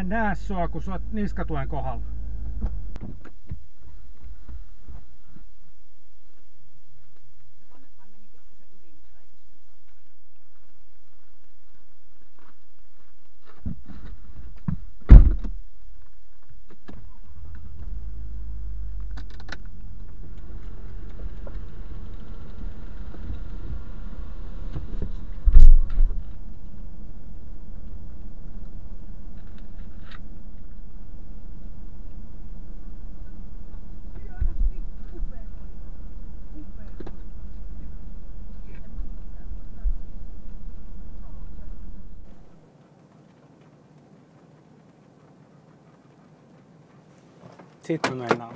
En näe sua, kun sä oot niskatuen kohdalla. 手つないな。